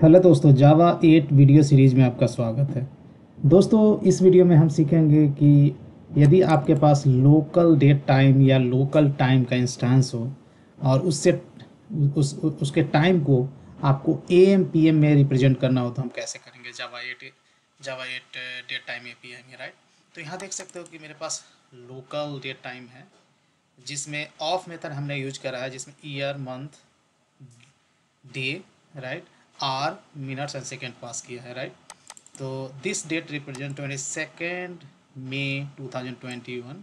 Hello दोस्तों जावा 8 video series में आपका स्वागत है। दोस्तों, इस वीडियो में हम सीखेंगे कि यदि आपके पास लोकल डेट टाइम या लोकल टाइम का इंस्टेंस हो, और उससे, उस, उसके टाइम को आपको ए एम पी एम में रिप्रेजेंट करना हो तो हम कैसे करेंगे? Java at Java at date time A P M right तो यहाँ देख सकते हो कि मेरे पास लोकल डेट टाइम है, जिसमें ऑफ़ मेथड हमने यूज़ करा है, जिसमें year month day right hour minutes and second pass किया है राइट तो this date represent twenty second May two thousand twenty one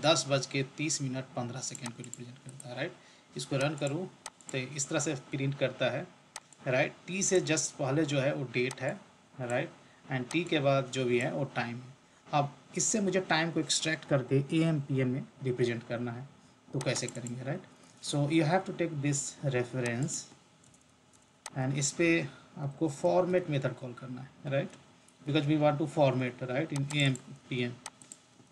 दस बज के तीस मिनट पंद्रह सेकेंड को रिप्रेजेंट करता है राइट इसको रन करूँ तो इस तरह से प्रिंट करता है राइट टी से जस्ट पहले जो है वो डेट है राइट एंड टी के बाद जो भी है वो टाइम है। अब इससे मुझे टाइम को एक्सट्रैक्ट करके ए एम पी एम में रिप्रेजेंट करना है तो कैसे करेंगे right so you have to take this reference and इस पर आपको फॉर्मेट मेथड कॉल करना है right because we want to format right in A M P M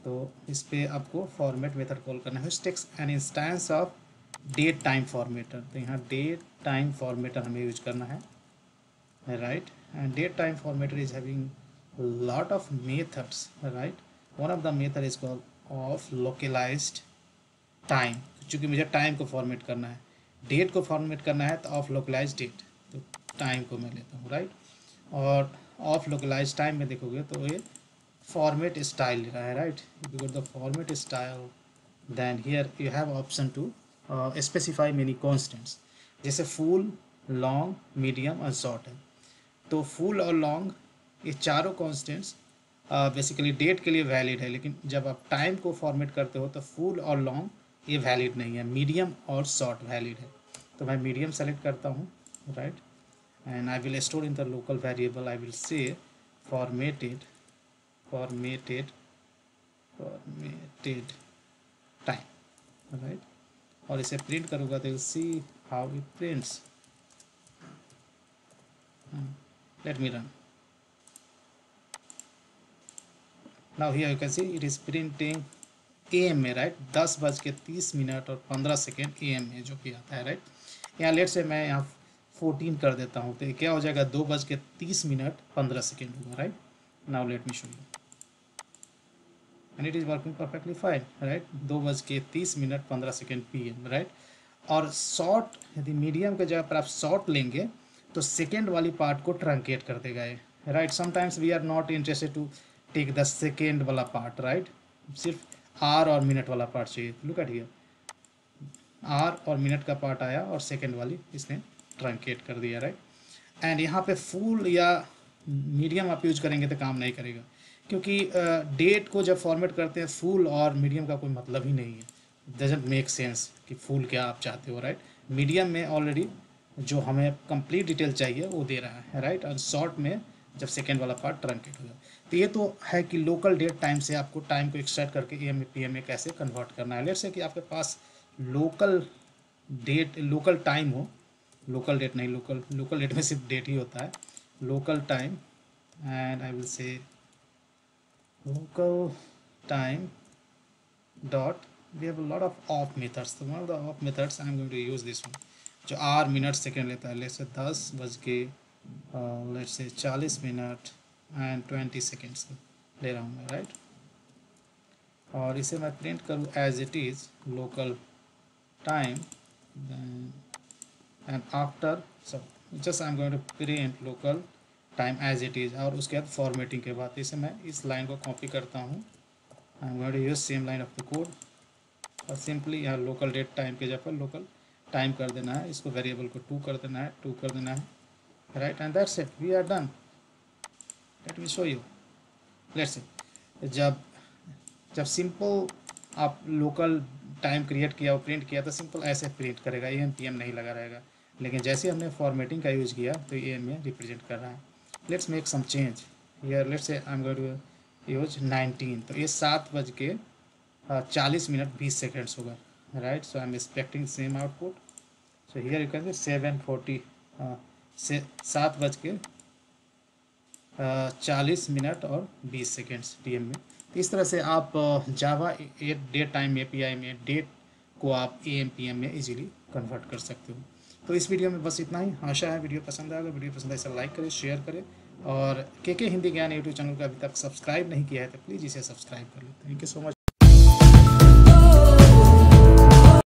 तो इस पर आपको फॉर्मेट मेथड कॉल करना है। Takes an instance of date time formatter तो यहाँ डेट टाइम फॉर्मेटर हमें यूज़ करना है right and date time formatter is having lot of methods, right? One of the method is called of localized time. चूँकि मुझे time को format करना है डेट को फॉर्मेट करना है तो ऑफ़ लोकलाइज डेट टाइम को मैं लेता हूँ राइट और ऑफ़ लोकलाइज टाइम में देखोगे तो ये फॉर्मेट स्टाइल ले रहा है right go the format style then here you have option to specify many constants जैसे फुल लॉन्ग मीडियम और शॉर्ट है। तो फुल और लॉन्ग ये चारों कॉन्स्टेंट्स बेसिकली डेट के लिए वैलिड है, लेकिन जब आप टाइम को फॉर्मेट करते हो तो फुल और लॉन्ग ये वैलिड नहीं है। मीडियम और शॉर्ट वैलिड है। तो मैं मीडियम सेलेक्ट करता हूँ right and i will store in the local variable, i will say formatted formatted formatted time all right और इसे प्रिंट करूँगा तो see how it prints let me run now here you can see it is printing A M A right दस बज के तीस minute और पंद्रह सेकेंड ए एम ए जो कि आता है राइट यहाँ लेट से मैं यहाँ फोर्टीन कर देता हूँ तो क्या हो जाएगा? दो बज के तीस मिनट पंद्रह सेकेंड होगा right now let me show you and it is working perfectly fine right दो बज के तीस मिनट पंद्रह सेकेंड पी एम राइट और शॉर्ट यदि मीडियम के जगह पर आप शॉर्ट लेंगे तो सेकेंड वाली पार्ट को ट्रंकेट कर देगा ये right sometimes we are not interested to take the second वाला पार्ट राइट सिर्फ़ आर और मिनट वाला पार्ट चाहिए। लुक एट हियर आर और मिनट का पार्ट आया और सेकेंड वाली इसने ट्रंकेट कर दिया राइट एंड यहाँ पे फुल या मीडियम आप यूज़ करेंगे तो काम नहीं करेगा। क्योंकि डेट uh, को जब फॉर्मेट करते हैं फुल और मीडियम का कोई मतलब ही नहीं है। डजेंट मेक सेंस कि फुल क्या आप चाहते हो राइट मीडियम में ऑलरेडी जो हमें कंप्लीट डिटेल चाहिए वो दे रहा है राइट और शॉर्ट में जब सेकेंड वाला पार्ट ट्रंकेट हो तो ये तो है कि लोकल डेट टाइम से आपको टाइम को एक्सट्रैक्ट करके ए एम पी एम में कैसे कन्वर्ट करना है। लेट से कि आपके पास लोकल डेट लोकल टाइम हो लोकल डेट नहीं लोकल लोकल डेट में सिर्फ़ डेट ही होता है। Local time and I will say local time dot we have lot of of methods तो one of the of methods I am going to use this one जो hour minute second लेता है। Late से दस बज के late से चालीस मिनट एंड ट्वेंटी सेकेंड्स ले रहा हूँ मैं राइट और इसे मैं प्रिंट करूँ as it is local time and after, so, just I'm going to print local time as it is, और उसके बाद फॉर्मेटिंग के बाद, इसे मैं इस लाइन को कॉपी करता हूँ। I am going to use same line of the code और सिंपली यहाँ लोकल डेट टाइम के जगह पर लोकल टाइम कर देना है। इसको वेरिएबल को टू कर देना है टू कर देना है। Right and that's it we are done let me show you let's it जब जब सिंपल आप लोकल टाइम क्रिएट किया और प्रिंट किया तो सिंपल ऐसे प्रिंट करेगा। एम नहीं लगा रहेगा। लेकिन जैसे हमने फॉर्मेटिंग का यूज़ किया तो ये में रिप्रेजेंट कर रहा है। Let's make some change here let's I am going to use 19 तो ये सात बज के चालीस मिनट, बीस सेकेंड्स होगा right so I am expecting same output so here you can seven forty से, सात बज के चालीस मिनट और बीस सेकेंड्स डी में। तो इस तरह से आप Java eight date time A P I में डेट को आप ए में इजीली कन्वर्ट कर सकते हो। तो इस वीडियो में बस इतना ही। आशा है, वीडियो पसंद आएगा, वीडियो पसंद आए, इसे लाइक करें शेयर करें। और के के हिंदी ज्ञान यूट्यूब चैनल को अभी तक सब्सक्राइब नहीं किया है तो प्लीज़ इसे सब्सक्राइब कर लो। Thank you so much